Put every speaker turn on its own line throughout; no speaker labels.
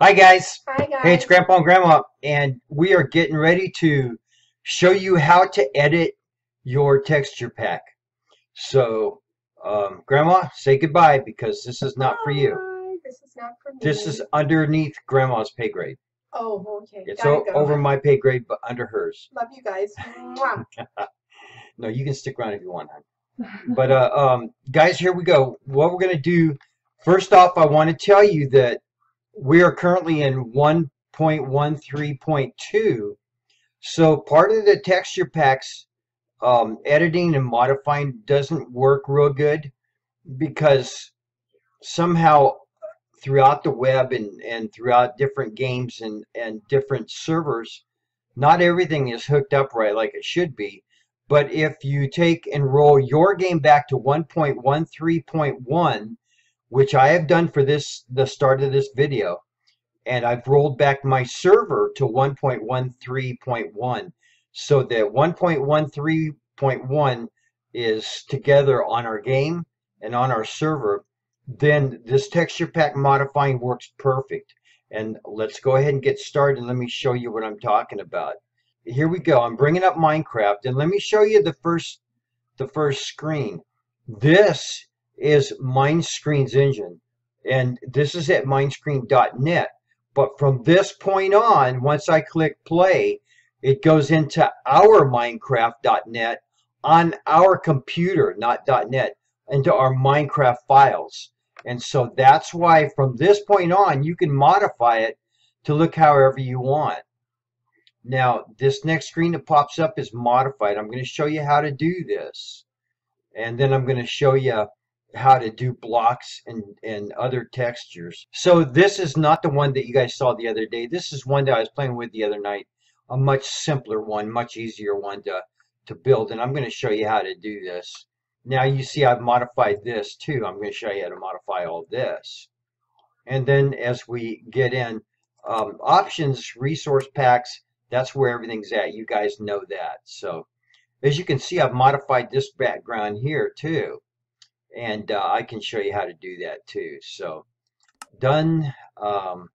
Hi guys.
Hi guys.
Hey, it's Grandpa and Grandma, and we are getting ready to show you how to edit your texture pack. So, um, Grandma, say goodbye because this is not for you.
Hi, This is not for me.
This is underneath Grandma's pay grade.
Oh, okay.
It's
Gotta
o-
go.
over my pay grade, but under hers.
Love you guys. Mwah.
No, you can stick around if you want, hon. But uh, um, guys, here we go. What we're gonna do? First off, I want to tell you that we are currently in 1.13.2. So part of the texture packs um, editing and modifying doesn't work real good because somehow throughout the web and, and throughout different games and, and different servers, not everything is hooked up right like it should be. But if you take and roll your game back to 1.13.1, which I have done for this the start of this video, and I've rolled back my server to 1.13.1 so that 1.13.1 is together on our game and on our server, then this texture pack modifying works perfect. And let's go ahead and get started let me show you what I'm talking about. Here we go. I'm bringing up Minecraft and let me show you the first the first screen. This is Mindscreen's engine and this is at mindscreen.net. But from this point on, once I click play, it goes into our Minecraft.net on our computer, not .net, into our Minecraft files. And so that's why from this point on, you can modify it to look however you want. Now, this next screen that pops up is modified. I'm going to show you how to do this. And then I'm going to show you how to do blocks and, and other textures. So this is not the one that you guys saw the other day. This is one that I was playing with the other night. A much simpler one, much easier one to, to build. And I'm going to show you how to do this. Now you see I've modified this too. I'm going to show you how to modify all this. And then as we get in um, options, resource packs, that's where everything's at. You guys know that. So as you can see, I've modified this background here too. And uh, I can show you how to do that too. So done, um,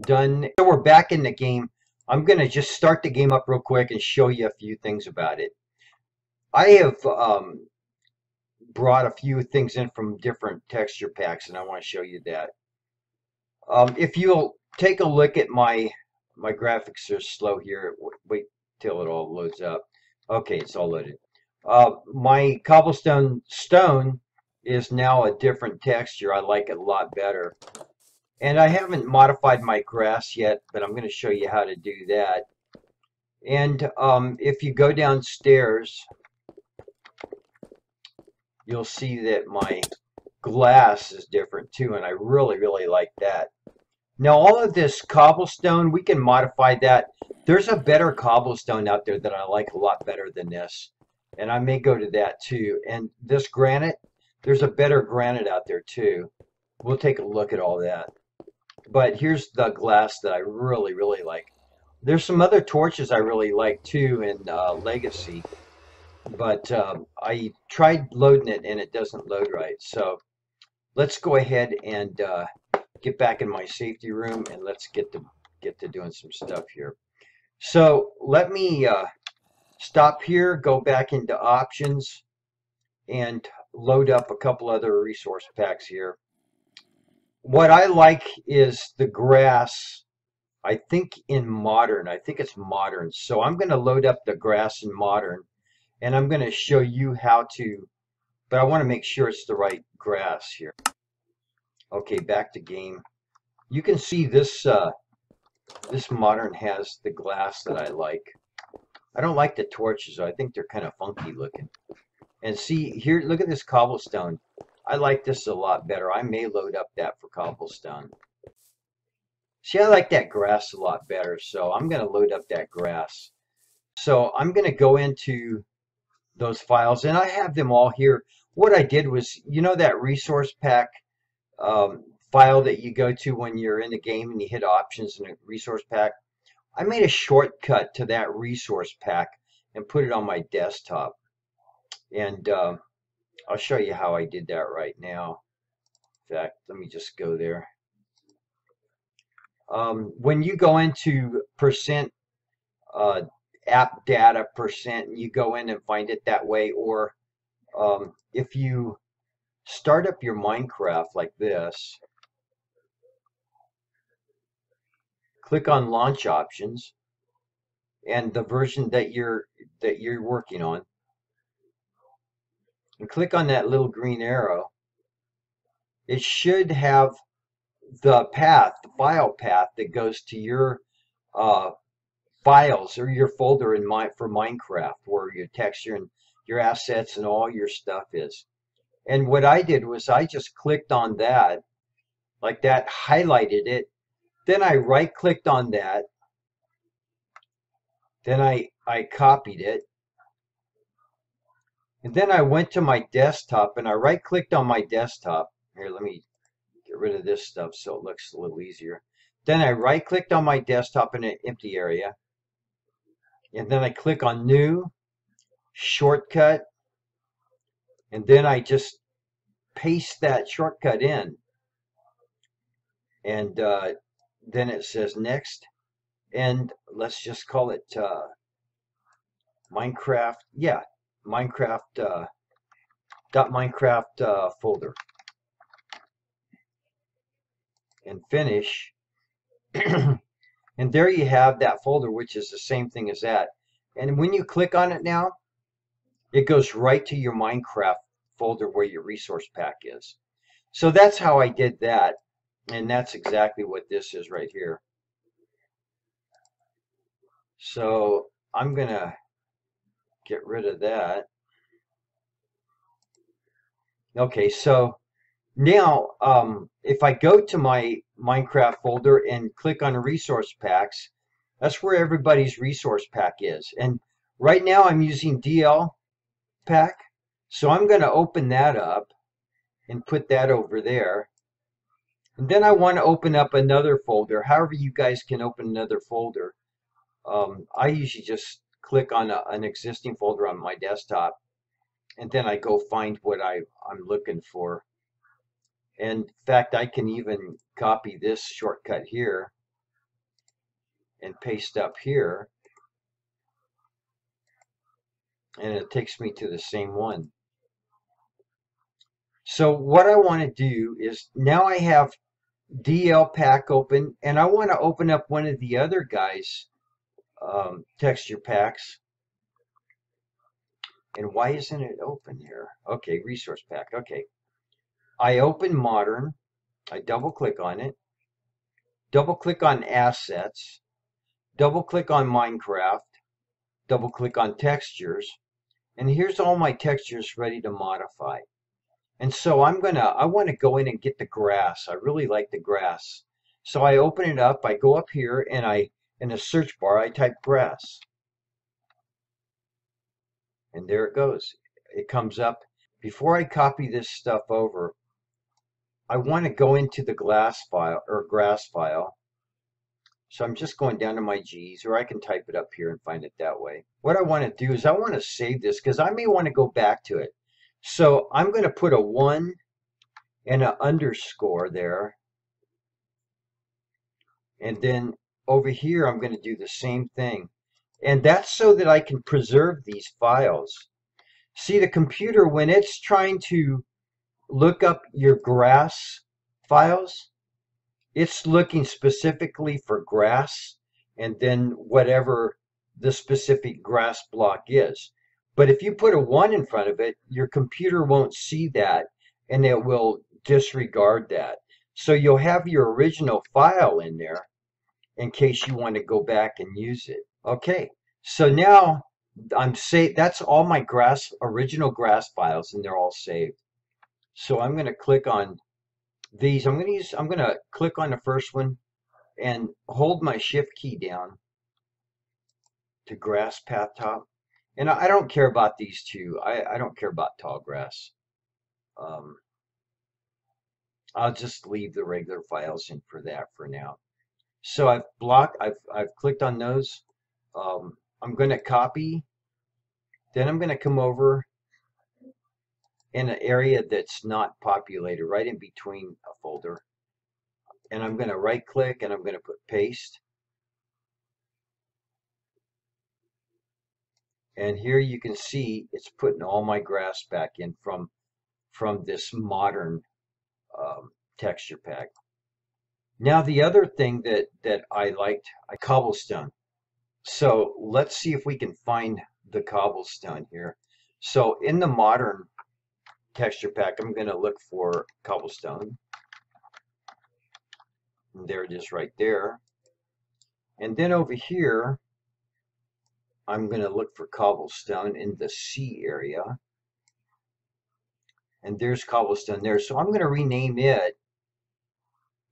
done. So we're back in the game. I'm going to just start the game up real quick and show you a few things about it. I have um, brought a few things in from different texture packs and I want to show you that. Um, if you'll take a look at my my graphics are slow here. Wait till it all loads up. Okay, it's all loaded. Uh, my cobblestone stone is now a different texture. I like it a lot better. And I haven't modified my grass yet, but I'm going to show you how to do that. And um, if you go downstairs, you'll see that my glass is different too, and I really, really like that. Now all of this cobblestone, we can modify that. There's a better cobblestone out there that I like a lot better than this. And I may go to that too. And this granite, there's a better granite out there too. We'll take a look at all that. But here's the glass that I really, really like. There's some other torches I really like too in uh, Legacy. But um, I tried loading it and it doesn't load right. So let's go ahead and uh, get back in my safety room and let's get to get to doing some stuff here. So let me uh, stop here, go back into options, and load up a couple other resource packs here. What I like is the grass, I think in modern, I think it's modern. So I'm going to load up the grass in modern and I'm going to show you how to, but I want to make sure it's the right grass here. Okay, back to game. You can see this uh, this modern has the glass that I like. I don't like the torches. I think they're kind of funky looking. And see here, look at this cobblestone. I like this a lot better. I may load up that for cobblestone. See, I like that grass a lot better, so I'm going to load up that grass. So I'm going to go into those files, and I have them all here. What I did was, you know that resource pack um, file that you go to when you're in the game and you hit options in a resource pack? I made a shortcut to that resource pack and put it on my desktop. And uh, I'll show you how I did that right now. In fact, let me just go there. um, when you go into percent uh, app data percent, you go in and find it that way. Or um, if you start up your Minecraft like this, click on launch options and the version that you're that you're working on and click on that little green arrow it should have the path the file path that goes to your uh, files or your folder in my for Minecraft where your texture and your assets and all your stuff is. And what I did was I just clicked on that like that highlighted it. Then I right clicked on that. Then I, I copied it. And then I went to my desktop and I right clicked on my desktop. Here, let me get rid of this stuff so it looks a little easier. Then I right clicked on my desktop in an empty area. And then I click on new, shortcut. And then I just paste that shortcut in. And uh, then it says next and let's just call it uh, Minecraft. Yeah, Minecraft uh, dot Minecraft uh, folder and finish. and there you have that folder, which is the same thing as that. And when you click on it now, it goes right to your Minecraft folder where your resource pack is. So that's how I did that. And that's exactly what this is right here. So I'm going to get rid of that. Okay, so now um, if I go to my Minecraft folder and click on resource packs, that's where everybody's resource pack is. And right now I'm using DL pack. So I'm going to open that up and put that over there. And then I want to open up another folder, however you guys can open another folder um, I usually just click on a, an existing folder on my desktop and then I go find what I, I'm looking for. And in fact, I can even copy this shortcut here and paste up here. And it takes me to the same one. So what I want to do is now I have DL pack open and I want to open up one of the other guys um, texture packs. And why isn't it open here? Okay, resource pack. Okay. I open modern. I double click on it. Double click on assets. Double click on Minecraft. Double click on textures. And here's all my textures ready to modify. And so I'm going to, I want to go in and get the grass. I really like the grass. So I open it up. I go up here and I in the search bar, I type grass. And there it goes. It comes up. Before I copy this stuff over, I want to go into the glass file or grass file. So I'm just going down to my G's or I can type it up here and find it that way. What I want to do is I want to save this because I may want to go back to it. So I'm going to put a one and an underscore there. And then over here, I'm going to do the same thing. And that's so that I can preserve these files. See, the computer, when it's trying to look up your grass files, it's looking specifically for grass and then whatever the specific grass block is. But if you put a 1 in front of it, your computer won't see that and it will disregard that. So you'll have your original file in there, in case you want to go back and use it. Okay, so now I'm saved. That's all my grass, original grass files, and they're all saved. So I'm going to click on these. I'm going to use, I'm going to click on the first one and hold my shift key down to grass path top. And I don't care about these two. I, I don't care about tall grass. Um, I'll just leave the regular files in for that for now. So I've blocked, I've, I've clicked on those. Um, I'm going to copy. Then I'm going to come over in an area that's not populated, right in between a folder. and I'm going to right click and I'm going to put paste. And here you can see it's putting all my grass back in from from this modern um, texture pack. Now the other thing that that I liked, I cobblestone. So let's see if we can find the cobblestone here. So in the modern texture pack, I'm going to look for cobblestone. And there it is right there. And then over here, I'm going to look for cobblestone in the C area. And there's cobblestone there. So I'm going to rename it.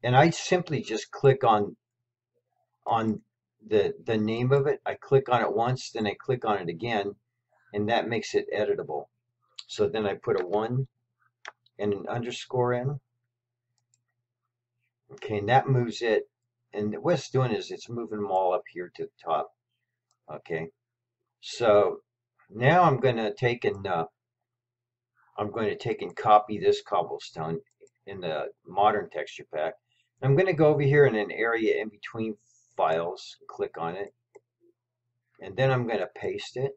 And I simply just click on on the the name of it. I click on it once, then I click on it again, and that makes it editable. So then I put a one and an underscore in. Okay, and that moves it. And what it's doing is it's moving them all up here to the top. Okay, so now I'm going to take and uh, I'm going to take and copy this cobblestone in the modern texture pack. I'm going to go over here in an area in between files, click on it, and then I'm going to paste it.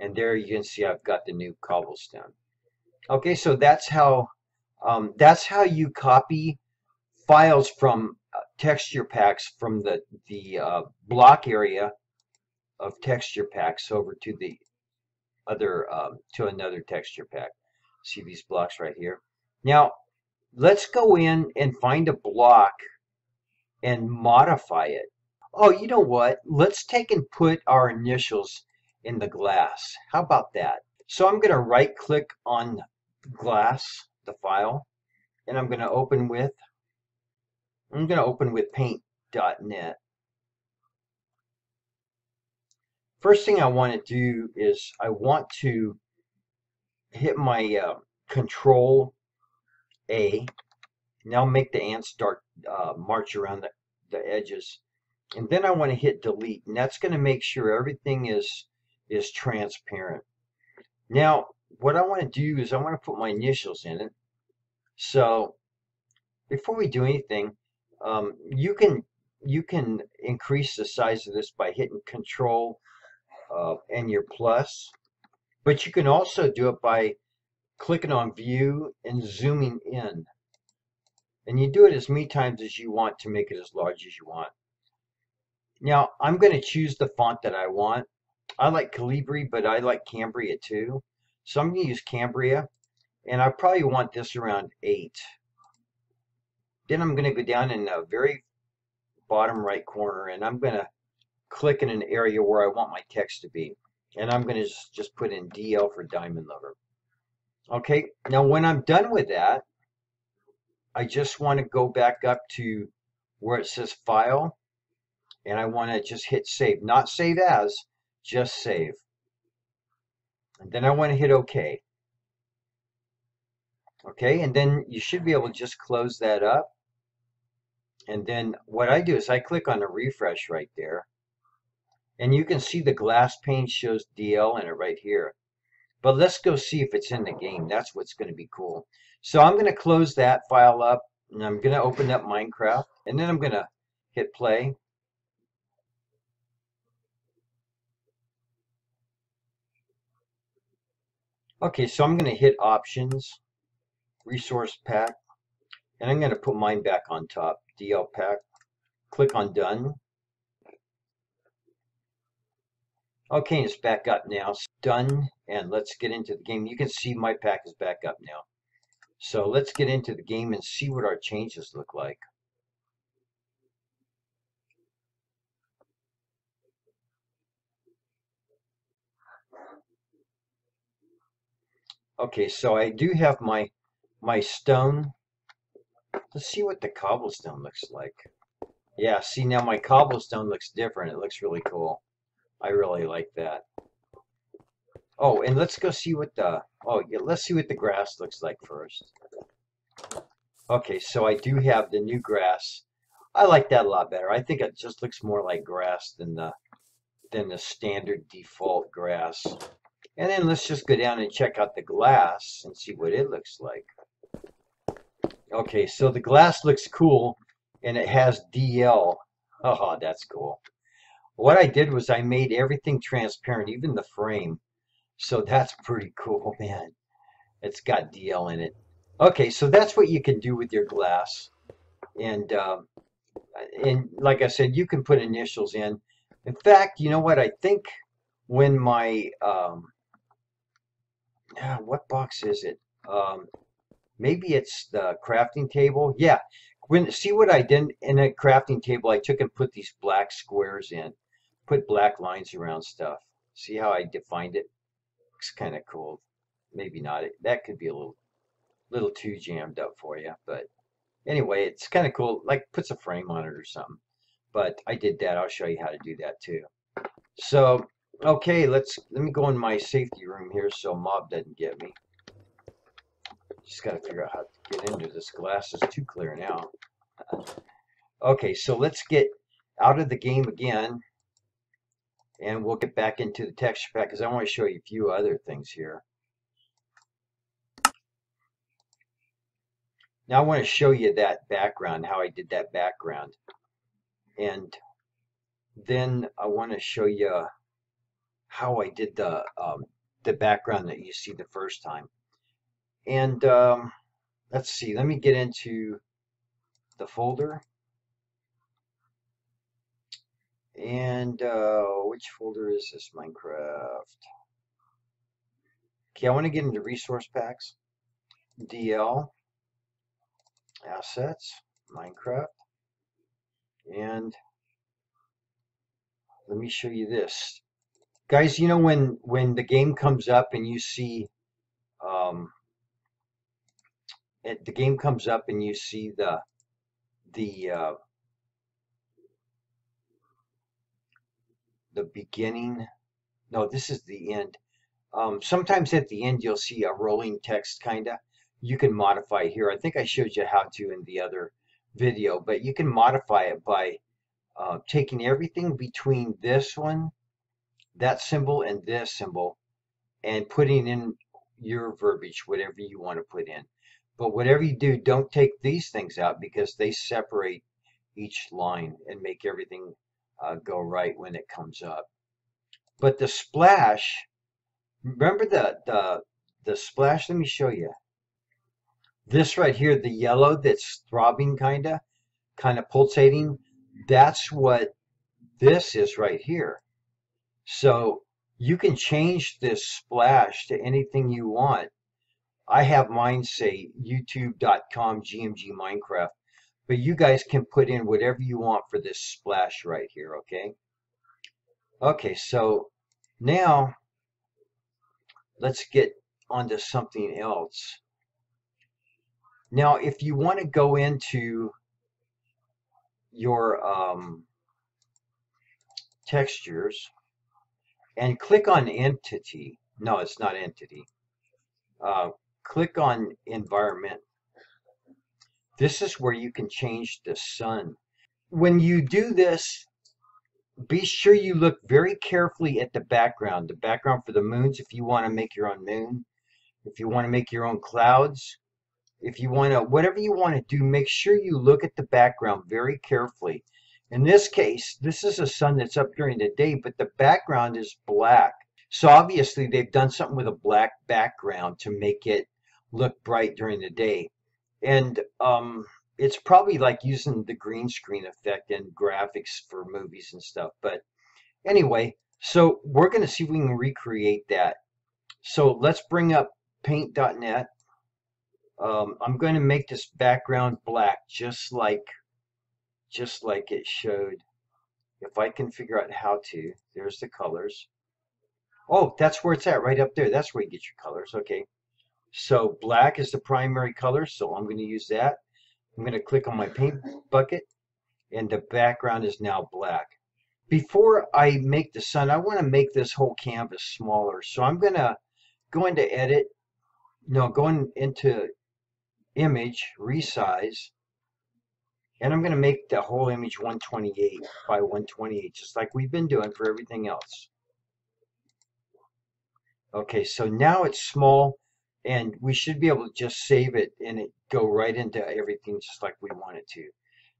And there you can see I've got the new cobblestone. Okay, so that's how um, that's how you copy files from uh, texture packs from the the uh, block area of texture packs over to the other um, to another texture pack. See these blocks right here. Now let's go in and find a block and modify it. Oh, you know what? Let's take and put our initials in the glass. How about that? So I'm going to right click on glass, the file, and I'm going to open with, I'm going to open with paint.net. First thing I want to do is I want to hit my uh, control A. Now make the ants start uh, march around the, the edges. And then I want to hit delete. And that's going to make sure everything is, is transparent. Now, what I want to do is I want to put my initials in it. So before we do anything, um, you can you can increase the size of this by hitting control uh, and your plus. But you can also do it by clicking on view and zooming in. And you do it as many times as you want to make it as large as you want. Now, I'm going to choose the font that I want. I like Calibri, but I like Cambria too. So I'm going to use Cambria. And I probably want this around 8. Then I'm going to go down in the very bottom right corner and I'm going to click in an area where I want my text to be. And I'm going to just, put in DL for Diamond Lover. Okay, now when I'm done with that, I just want to go back up to where it says File, and I want to just hit Save. Not Save As, just Save. And then I want to hit OK. Okay, and then you should be able to just close that up. And then what I do is I click on the refresh right there. And you can see the glass pane shows DL in it right here. But let's go see if it's in the game. That's what's going to be cool. So I'm going to close that file up. And I'm going to open up Minecraft. And then I'm going to hit play. Okay, so I'm going to hit Options, Resource Pack. And I'm going to put mine back on top, DL Pack. Click on Done. Okay, it's back up now. It's done, and let's get into the game. You can see my pack is back up now. So let's get into the game and see what our changes look like. Okay, so I do have my my stone. Let's see what the cobblestone looks like. Yeah, see now my cobblestone looks different. It looks really cool. I really like that. Oh, and let's go see what the, oh, yeah, let's see what the grass looks like first. Okay, so I do have the new grass. I like that a lot better. I think it just looks more like grass than the, than the standard default grass. And then let's just go down and check out the glass and see what it looks like. Okay, so the glass looks cool and it has DL. Oh, that's cool. What I did was I made everything transparent, even the frame. So that's pretty cool, man. It's got DL in it. Okay, so that's what you can do with your glass. And um, and like I said, you can put initials in. In fact, you know what? I think when my um, what box is it? Um, maybe it's the crafting table. Yeah. When see what I did in a crafting table, I took and put these black squares in, put black lines around stuff. See how I defined it? Looks kind of cool. Maybe not. That could be a little, little too jammed up for you, but anyway, it's kind of cool. Like puts a frame on it or something. But I did that. I'll show you how to do that too. So okay, let's let me go in my safety room here so mob doesn't get me. Just got to figure out how to get into this. Glass is too clear now. Okay, so let's get out of the game again. And we'll get back into the texture pack because I want to show you a few other things here. Now I want to show you that background, how I did that background. And then I want to show you how I did the um, the background that you see the first time. And um, let's see, let me get into the folder. And uh, which folder is this? Minecraft. Okay, I want to get into resource packs. DL. Assets. Minecraft. And let me show you this. Guys, you know when, when the game comes up and you see um, it, the game comes up and you see the the uh, the beginning. No, this is the end. Um, sometimes at the end you'll see a rolling text kinda. You can modify here. I think I showed you how to in the other video, but you can modify it by uh, taking everything between this one, that symbol, and this symbol, and putting in your verbiage, whatever you want to put in. But whatever you do, don't take these things out because they separate each line and make everything uh, go right when it comes up. But the splash, remember the, the, the splash? Let me show you. This right here, the yellow that's throbbing kind of, kind of pulsating, that's what this is right here. So you can change this splash to anything you want I have mine say youtube.com GMG Minecraft, but you guys can put in whatever you want for this splash right here, okay? Okay, so now let's get onto something else. Now, if you want to go into your um, textures and click on entity, no, it's not entity. Uh, click on environment. This is where you can change the sun. When you do this, be sure you look very carefully at the background. The background for the moons, if you want to make your own moon, if you want to make your own clouds, if you want to, whatever you want to do, make sure you look at the background very carefully. In this case, this is a sun that's up during the day, but the background is black. So obviously they've done something with a black background to make it look bright during the day. And um, it's probably like using the green screen effect and graphics for movies and stuff. But anyway, so we're going to see if we can recreate that. So let's bring up paint.net. Um, I'm going to make this background black just like just like it showed. If I can figure out how to, there's the colors. Oh, that's where it's at, right up there. That's where you get your colors. Okay. So black is the primary color, so I'm going to use that. I'm going to click on my paint bucket, and the background is now black. Before I make the sun, I want to make this whole canvas smaller. So I'm going to go into edit, no, going into image, resize, and I'm going to make the whole image 128 by 128, just like we've been doing for everything else. Okay, so now it's small and we should be able to just save it and it go right into everything just like we want it to.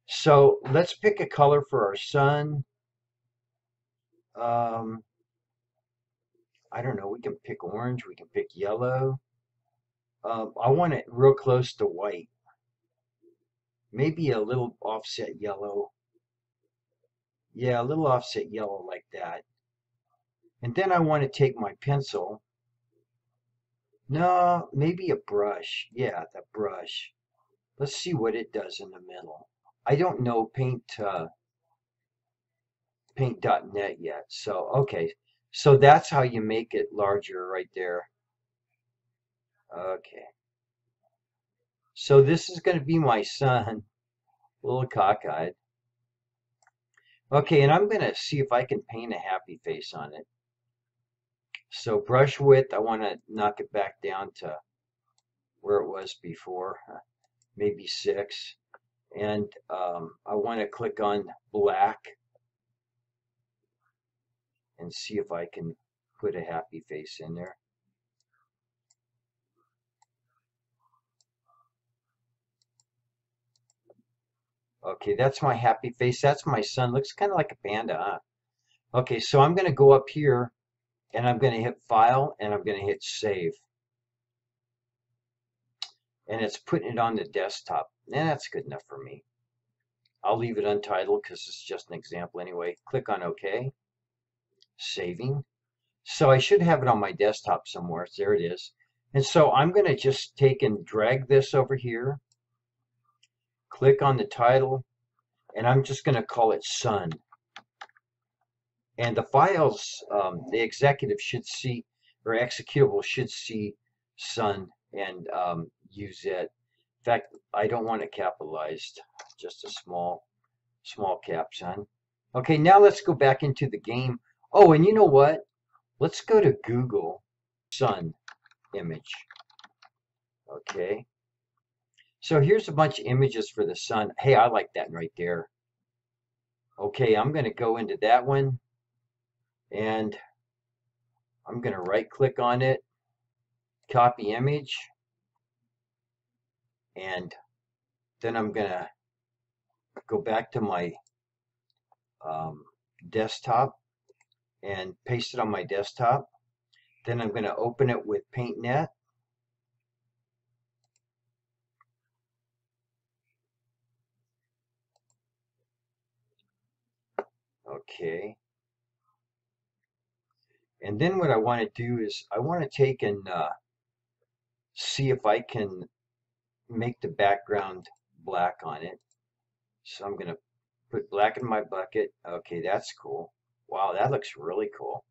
So let's pick a color for our sun. Um, I don't know, we can pick orange, we can pick yellow. Um, I want it real close to white. Maybe a little offset yellow. Yeah, a little offset yellow like that. And then I want to take my pencil. No, maybe a brush. Yeah, the brush. Let's see what it does in the middle. I don't know paint uh, paint.net yet. So, okay. So that's how you make it larger right there. Okay. So this is going to be my son, A little cockeyed. Okay, and I'm going to see if I can paint a happy face on it. So brush width, I want to knock it back down to where it was before, maybe six. And um, I want to click on black and see if I can put a happy face in there. Okay, that's my happy face. That's my sun. Looks kind of like a panda, huh? Okay, so I'm going to go up here and I'm going to hit File and I'm going to hit Save. And it's putting it on the desktop. And that's good enough for me. I'll leave it untitled because it's just an example anyway. Click on OK. Saving. So I should have it on my desktop somewhere. There it is. And so I'm going to just take and drag this over here click on the title, and I'm just going to call it Sun. And the files, um, the executive should see, or executable should see Sun and um, use it. In fact, I don't want it capitalized, just a small, small cap, Sun. Okay, now let's go back into the game. Oh, and you know what? Let's go to Google Sun image. Okay. So here's a bunch of images for the sun. Hey, I like that right there. Okay, I'm going to go into that one and I'm going to right click on it, copy image, and then I'm going to go back to my um, desktop and paste it on my desktop. Then I'm going to open it with paint.net Okay. And then what I want to do is I want to take and uh, see if I can make the background black on it. So I'm going to put black in my bucket. Okay, that's cool. Wow, that looks really cool.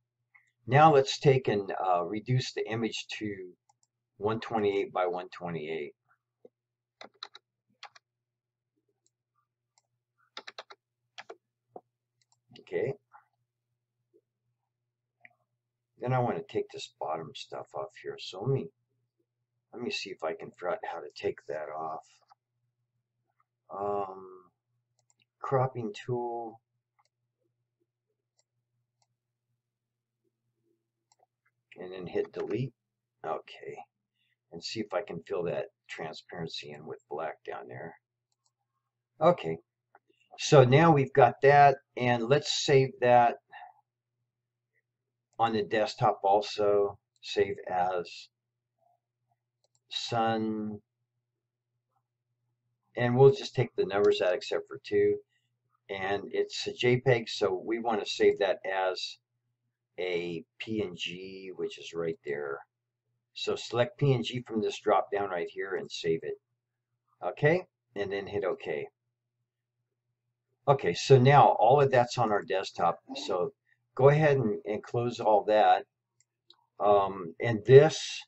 Now let's take and uh, reduce the image to 128 by 128. Okay. Then I want to take this bottom stuff off here. So let me let me see if I can figure out how to take that off. Um, cropping tool. And then hit delete. Okay. And see if I can fill that transparency in with black down there. Okay. So now we've got that, and let's save that on the desktop also. Save as sun. And we'll just take the numbers out except for two. And it's a JPEG, so we want to save that as a PNG, which is right there. So select PNG from this drop down right here and save it. Okay, and then hit OK. Okay, so now all of that's on our desktop. So go ahead and, and close all that. Um, and this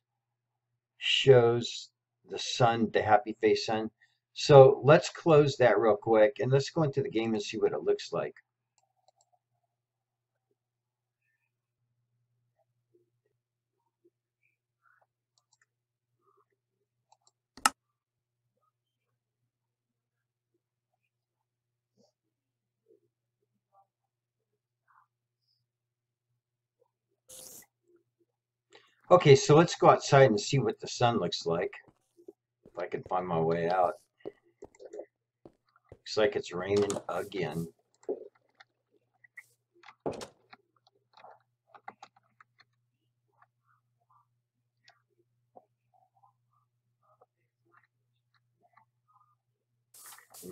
shows the sun, the happy face sun. So let's close that real quick and let's go into the game and see what it looks like. Okay, so let's go outside and see what the sun looks like. If I can find my way out. Looks like it's raining again.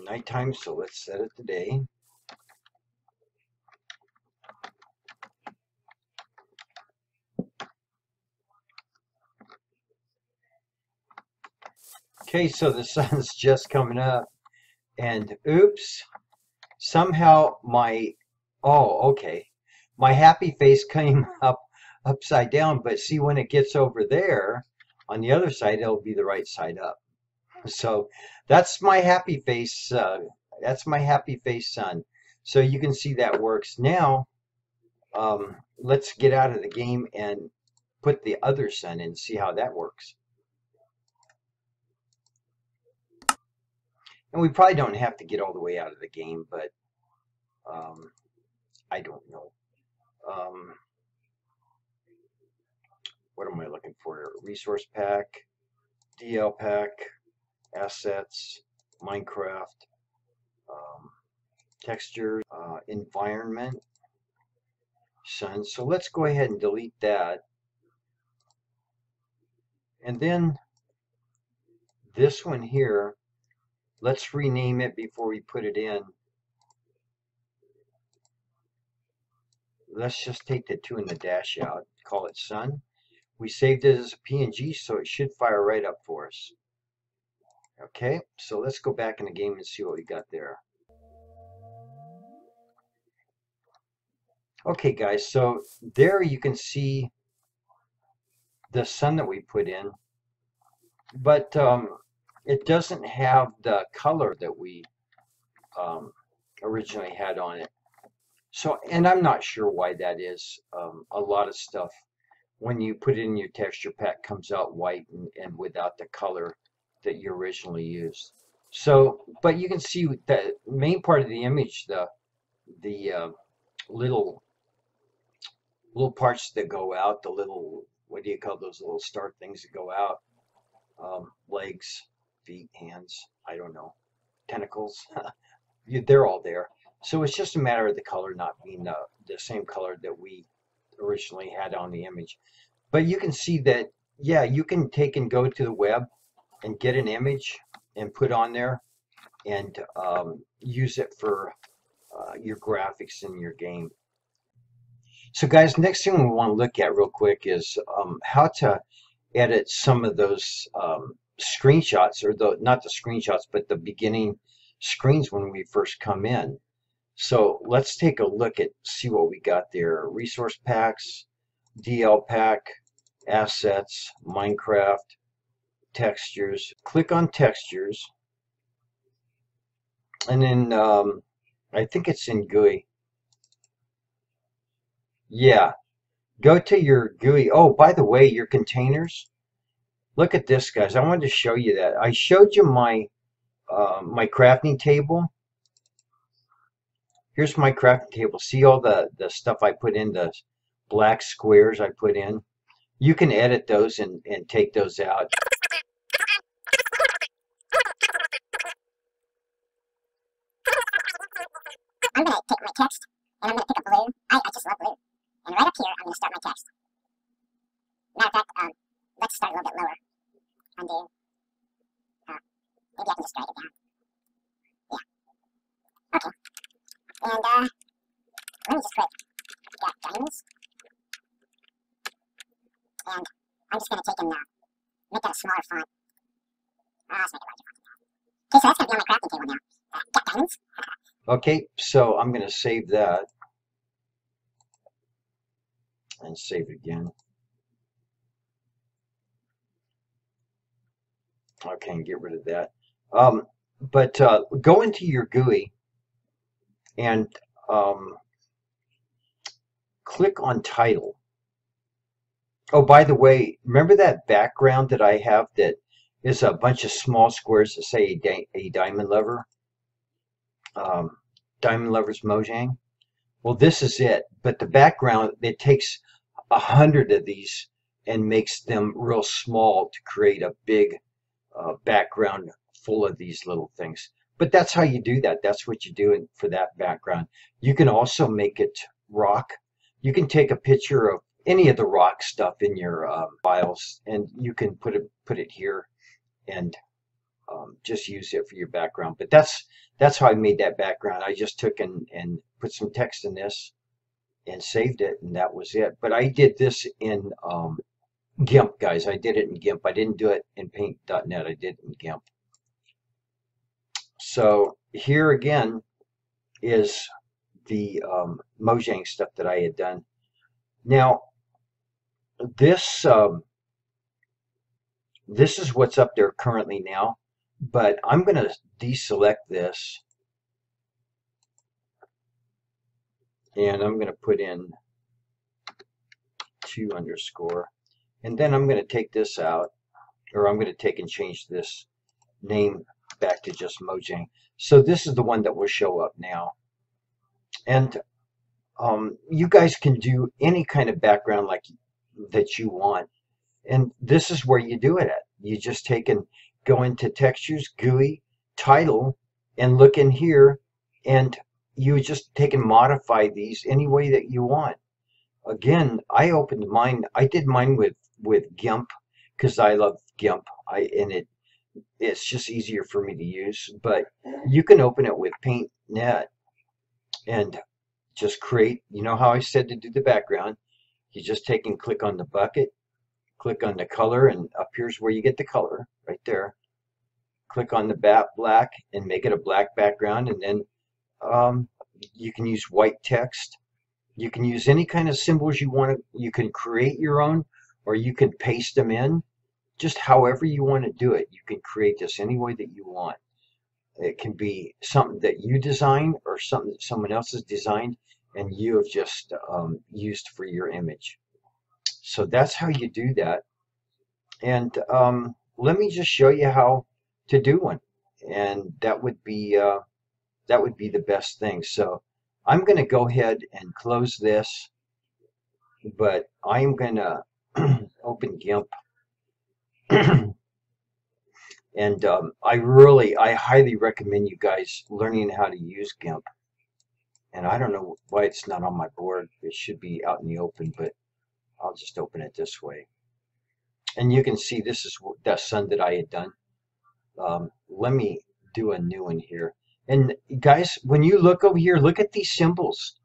Nighttime, so let's set it to day. Okay, so the sun's just coming up and oops, somehow my, oh, okay, my happy face came up upside down, but see when it gets over there on the other side, it'll be the right side up. So that's my happy face, uh, that's my happy face sun. So you can see that works. Now, um, let's get out of the game and put the other sun in, and see how that works. And we probably don't have to get all the way out of the game, but um, I don't know. Um, what am I looking for? Resource pack, DL pack, assets, Minecraft, um, texture, uh, environment, sun. So let's go ahead and delete that. And then this one here, Let's rename it before we put it in. Let's just take the two in the dash out, call it sun. We saved it as a PNG, so it should fire right up for us. Okay, so let's go back in the game and see what we got there. Okay, guys, so there you can see the sun that we put in. But um, it doesn't have the color that we um, originally had on it. So, and I'm not sure why that is. Um, a lot of stuff, when you put in your texture pack, comes out white and, and without the color that you originally used. So, but you can see the main part of the image, the the uh, little little parts that go out, the little what do you call those little star things that go out, um, legs, feet, hands, I don't know, tentacles. They're all there. So it's just a matter of the color not being the, the same color that we originally had on the image. But you can see that, yeah, you can take and go to the web and get an image and put on there and um, use it for uh, your graphics in your game. So guys, next thing we want to look at real quick is um, how to edit some of those um, screenshots or the not the screenshots but the beginning screens when we first come in. So let's take a look at see what we got there. Resource packs DL pack assets Minecraft textures. Click on textures. And then um, I think it's in GUI. Yeah. Go to your GUI. Oh by the way your containers Look at this, guys. I wanted to show you that. I showed you my uh, my crafting table. Here's my crafting table. See all the, the stuff I put in, the black squares I put in? You can edit those and, and take those out.
I'm going to take my text and I'm going to pick a blue. I, I just love blue. And right up here, I'm going to start my text. Matter of fact, um, let's start a little bit lower. Undo. Uh, maybe I can just drag it down. Yeah. Okay. And, uh, let me just put, got diamonds. And I'm just going to take and, uh, make that a smaller font. Uh, let's make it larger. Okay, so that's going to be on my crafting table now. Uh, got diamonds.
okay, so I'm going to save that. And save again. Okay, that. Um, but uh, go into your GUI and um, click on title. Oh, by the way, remember that background that I have that is a bunch of small squares that say a, di a diamond lever? Um, diamond levers Mojang? Well, this is it. But the background, it takes a hundred of these and makes them real small to create a big uh, background full of these little things. But that's how you do that. That's what you do for that background. You can also make it rock. You can take a picture of any of the rock stuff in your um, files and you can put it put it here and um, just use it for your background. But that's that's how I made that background. I just took and, and put some text in this and saved it and that was it. But I did this in um, GIMP, guys. I did it in GIMP. I didn't do it in paint.net. I did it in GIMP. So here again is the um, Mojang stuff that I had done. Now, this um, this is what's up there currently now, but I'm going to deselect this and I'm going to put in two underscore and then I'm going to take this out or I'm going to take and change this name back to just Mojang. So this is the one that will show up now. And um, you guys can do any kind of background like that you want. And this is where you do it at. You just take and go into textures, GUI, title, and look in here and you just take and modify these any way that you want. Again, I opened mine, I did mine with, with GIMP because I love GIMP. I and it it's just easier for me to use. But you can open it with PaintNet and just create, you know how I said to do the background. You just take and click on the bucket, click on the color, and up here's where you get the color right there. Click on the bat black and make it a black background, and then um, you can use white text. You can use any kind of symbols you want to. You can create your own, or you can paste them in. Just however you want to do it, you can create this any way that you want. It can be something that you design or something that someone else has designed and you have just um, used for your image. So that's how you do that. And um, let me just show you how to do one. And that would be uh, that would be the best thing. So I'm going to go ahead and close this, but I'm going to open GIMP. and um, I really, I highly recommend you guys learning how to use GIMP. And I don't know why it's not on my board. It should be out in the open, but I'll just open it this way. And you can see this is that sun that I had done. Um, let me do a new one here. And guys, when you look over here, look at these symbols.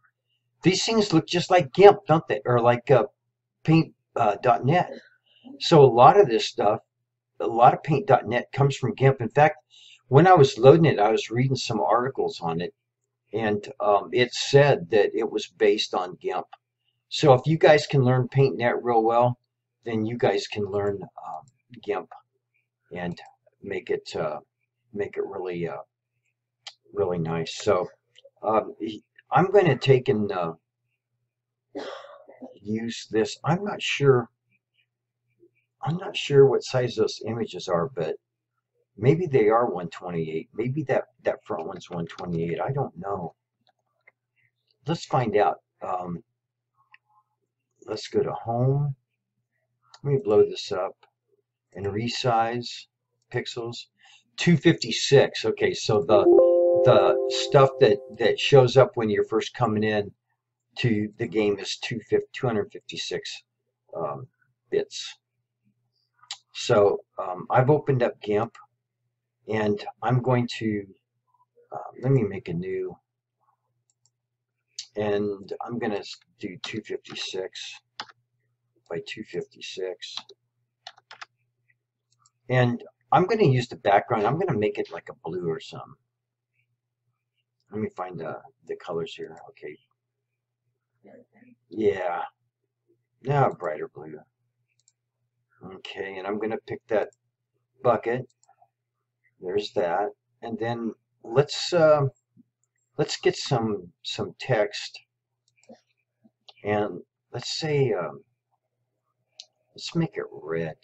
These things look just like GIMP, don't they? Or like uh, Paint.net. Uh, so a lot of this stuff, a lot of Paint.net comes from GIMP. In fact, when I was loading it, I was reading some articles on it, and um, it said that it was based on GIMP. So if you guys can learn PaintNet real well, then you guys can learn um, GIMP and make it uh, make it really uh, really nice. So um, I'm going to take and uh, use this. I'm not sure. I'm not sure what size those images are, but maybe they are 128. Maybe that that front one's 128. I don't know. Let's find out. Um, let's go to home. Let me blow this up and resize pixels. 256. Okay, so the the stuff that that shows up when you're first coming in to the game is 256 um, bits. So um, I've opened up GIMP and I'm going to uh, let me make a new and I'm going to do 256 by 256 and I'm going to use the background I'm going to make it like a blue or something let me find the, the colors here okay yeah. Now brighter blue. Okay and I'm going to pick that bucket. There's that. And then let's uh, let's get some some text. And let's say um, let's make it red.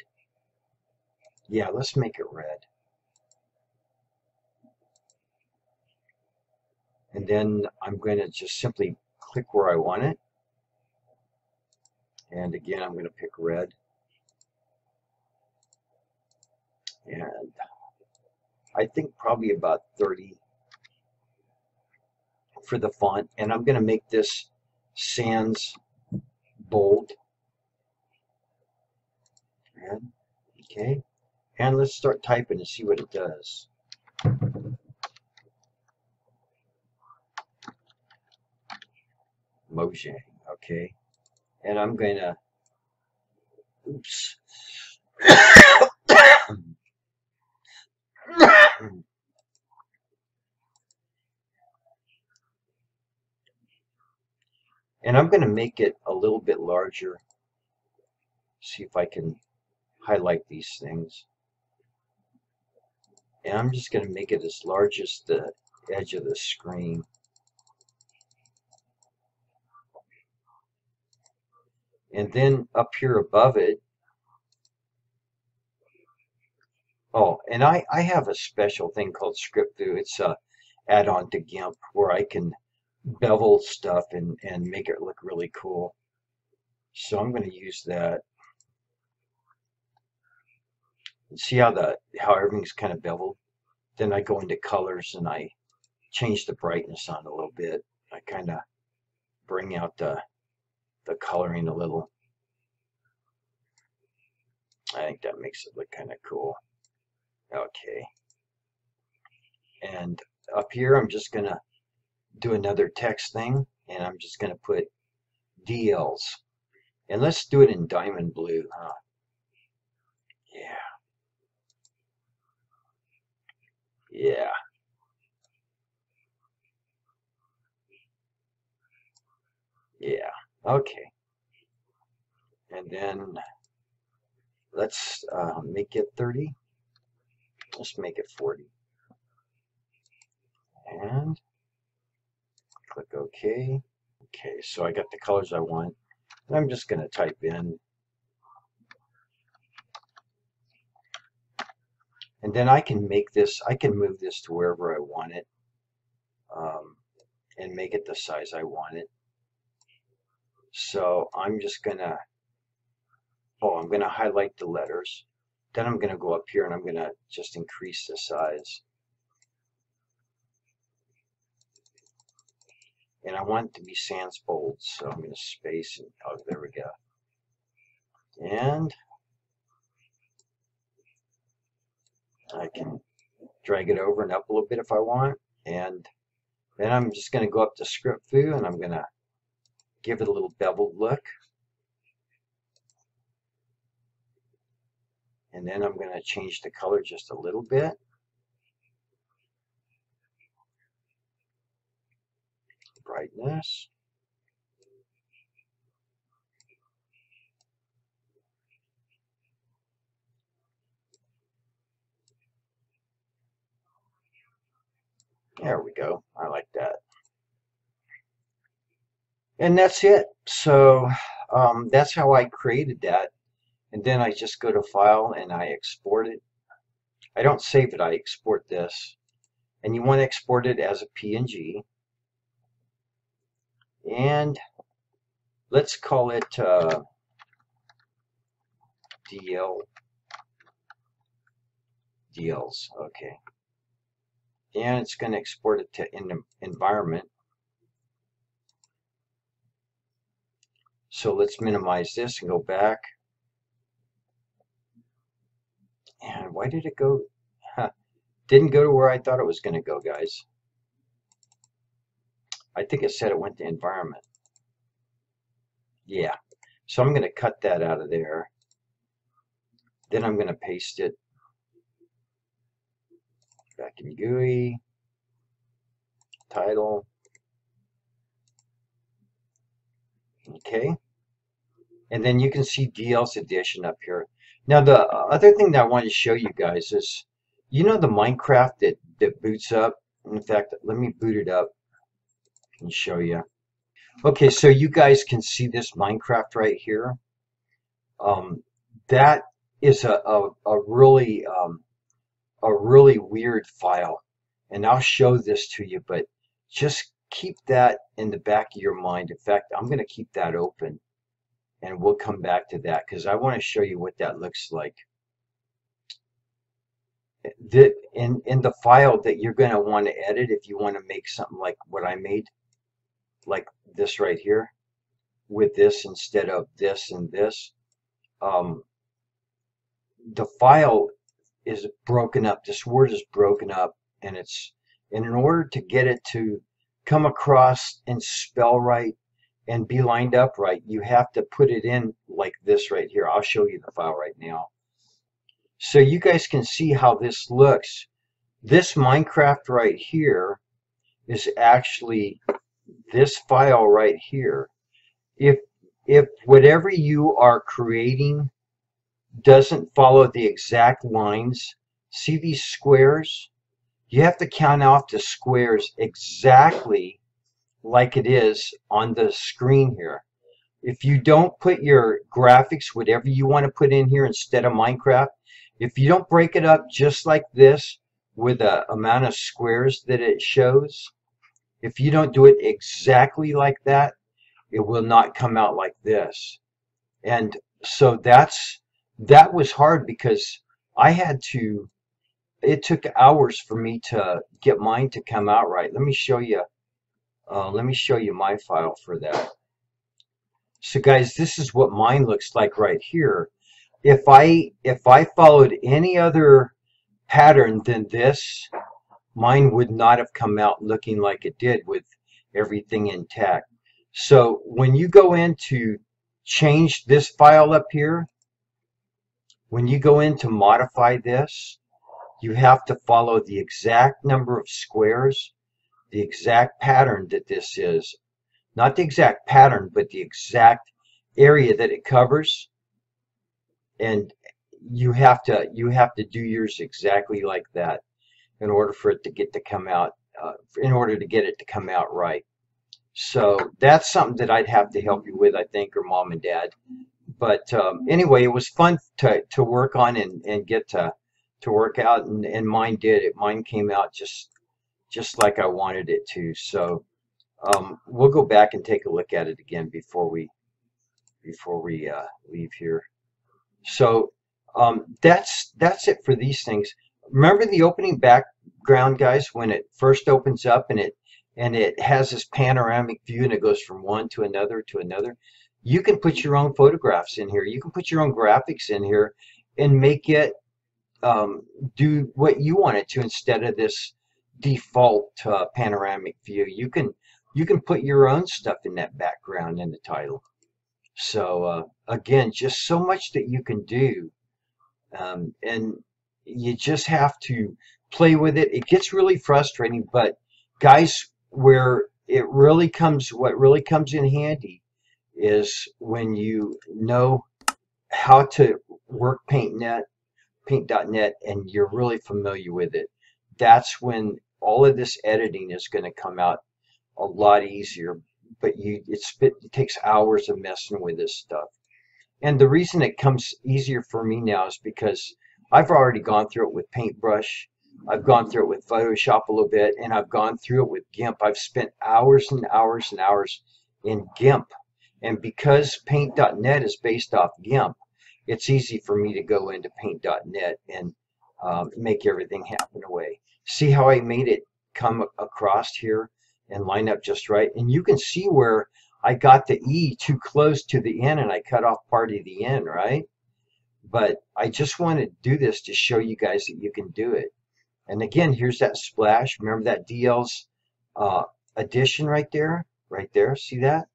Yeah let's make it red. And then I'm going to just simply click where I want it. And again, I'm going to pick red. And I think probably about 30 for the font. And I'm going to make this sans bold. Okay. And let's start typing and see what it does. Mojang okay? And I'm going to oops. And I'm going to make it a little bit larger. See if I can highlight these things. And I'm just going to make it as large as the edge of the screen and then up here above it oh and I, I have a special thing called Script-Fu it's a add-on to GIMP where I can bevel stuff and, and make it look really cool. So I'm going to use that. See how the how everything's kind of beveled? Then I go into colors and I change the brightness on a little bit. I kind of bring out the the coloring a little. I think that makes it look kind of cool. Okay. And up here I'm just going to do another text thing and I'm just going to put DLs. And let's do it in diamond blue, huh? Yeah. Yeah. Yeah. Okay. And then let's uh, make it 30. Let's make it 40. And click OK. Okay, so I got the colors I want. And I'm just going to type in. And then I can make this, I can move this to wherever I want it. Um, and make it the size I want it. So I'm just going to, oh, I'm going to highlight the letters. Then I'm going to go up here and I'm going to just increase the size. and I want it to be sans bold, so I'm going to space and oh, there we go. And I can drag it over and up a little bit if I want, and then I'm just going to go up to Script-Fu and I'm going to give it a little beveled look. And then I'm going to change the color just a little bit. brightness. There we go. I like that. And that's it. So um, that's how I created that. And then I just go to File and I export it. I don't save it. I export this. And you want to export it as a PNG and let's call it uh, DL DLs okay and it's going to export it to in environment so let's minimize this and go back and why did it go huh, didn't go to where I thought it was going to go guys I think it said it went to environment. Yeah. So I'm going to cut that out of there. Then I'm going to paste it back in GUI, title. Okay. And then you can see DL's edition up here. Now the other thing that I want to show you guys is, you know the Minecraft that, that boots up? In fact, let me boot it up and show you. Okay, so you guys can see this Minecraft right here. Um, that is a, a, a really um, a really weird file, and I'll show this to you. But just keep that in the back of your mind. In fact, I'm going to keep that open, and we'll come back to that because I want to show you what that looks like. the in in the file that you're going to want to edit if you want to make something like what I made like this right here with this instead of this and this um, the file is broken up this word is broken up and it's and in order to get it to come across and spell right and be lined up right you have to put it in like this right here I'll show you the file right now so you guys can see how this looks. This Minecraft right here is actually this file right here. If if whatever you are creating doesn't follow the exact lines, see these squares? You have to count off the squares exactly like it is on the screen here. If you don't put your graphics, whatever you want to put in here instead of Minecraft, if you don't break it up just like this with the amount of squares that it shows, if you don't do it exactly like that, it will not come out like this. And so that's that was hard because I had to it took hours for me to get mine to come out right. Let me show you uh, let me show you my file for that. So guys, this is what mine looks like right here if I if I followed any other pattern than this, mine would not have come out looking like it did with everything intact. So when you go in to change this file up here, when you go in to modify this, you have to follow the exact number of squares, the exact pattern that this is. Not the exact pattern, but the exact area that it covers. And you have to you have to do yours exactly like that in order for it to get to come out uh, in order to get it to come out right. So that's something that I'd have to help you with I think or mom and dad. But um, anyway it was fun to, to work on and, and get to to work out and, and mine did. It mine came out just just like I wanted it to so um, we'll go back and take a look at it again before we before we uh, leave here so um, that's that's it for these things. Remember the opening background, guys, when it first opens up and it and it has this panoramic view and it goes from one to another to another. You can put your own photographs in here. You can put your own graphics in here and make it um, do what you want it to instead of this default panoramic view. You can you can put your own stuff in that background in the title. So uh, again, just so much that you can do, um, and you just have to play with it. It gets really frustrating, but guys, where it really comes, what really comes in handy is when you know how to work PaintNet, Paint.net, and you're really familiar with it. That's when all of this editing is going to come out a lot easier but you it's it takes hours of messing with this stuff. And the reason it comes easier for me now is because I've already gone through it with Paintbrush. I've gone through it with Photoshop a little bit, and I've gone through it with GIMP. I've spent hours and hours and hours in GIMP. And because Paint.net is based off GIMP, it's easy for me to go into Paint.net and um, make everything happen away. See how I made it come across here? and line up just right. And you can see where I got the E too close to the N and I cut off part of the N, right? But I just want to do this to show you guys that you can do it. And again, here's that splash. Remember that DL's uh, addition right there? Right there, see that?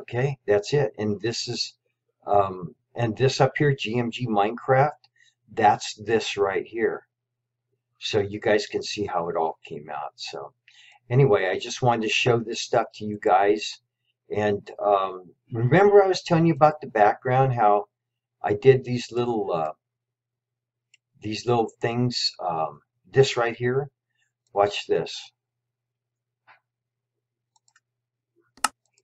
Okay, that's it. And this is, um, and this up here, GMG Minecraft, that's this right here. So you guys can see how it all came out. So anyway, I just wanted to show this stuff to you guys. And um, remember I was telling you about the background, how I did these little uh, these little things. Um, this right here, watch this.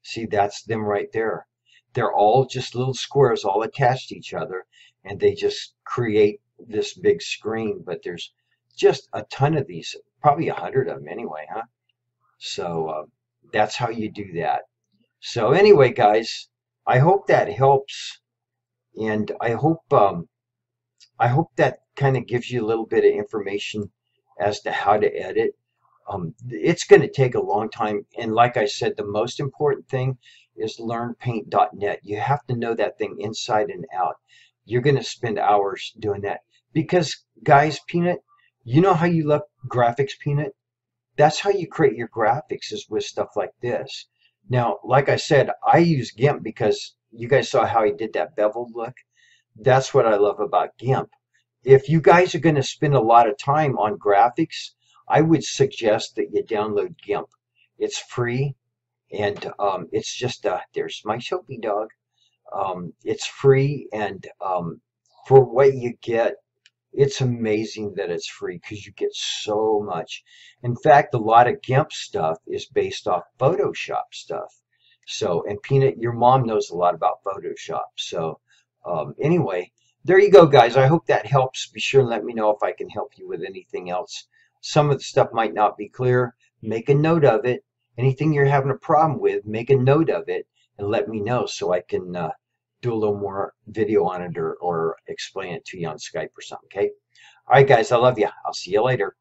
See, that's them right there. They're all just little squares all attached to each other, and they just create this big screen. But there's just a ton of these, probably a hundred of them anyway, huh? So uh, that's how you do that. So anyway, guys, I hope that helps, and I hope um, I hope that kind of gives you a little bit of information as to how to edit. Um, it's going to take a long time. And like I said, the most important thing is learn paint.net. You have to know that thing inside and out. You're going to spend hours doing that. Because, guys, Peanut, you know how you love graphics, Peanut? That's how you create your graphics is with stuff like this. Now, like I said, I use GIMP because you guys saw how he did that beveled look. That's what I love about GIMP. If you guys are going to spend a lot of time on graphics, I would suggest that you download GIMP. It's free and um, it's just, uh, there's my Soapy dog. Um, it's free and um, for what you get, it's amazing that it's free because you get so much. In fact, a lot of GIMP stuff is based off Photoshop stuff. So, and Peanut, your mom knows a lot about Photoshop. So, um, anyway, there you go, guys. I hope that helps. Be sure and let me know if I can help you with anything else. Some of the stuff might not be clear. Make a note of it. Anything you're having a problem with, make a note of it and let me know so I can uh, do a little more video on it or, or explain it to you on Skype or something, okay? All right, guys, I love you. I'll see you later.